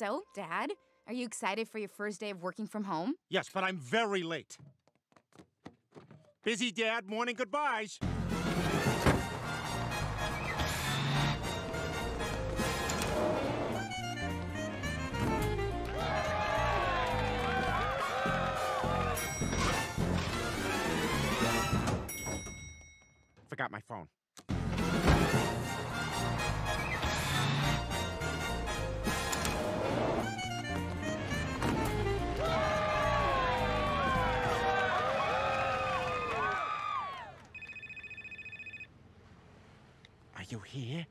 So, Dad, are you excited for your first day of working from home? Yes, but I'm very late. Busy, Dad. Morning goodbyes. Forgot my phone. You here?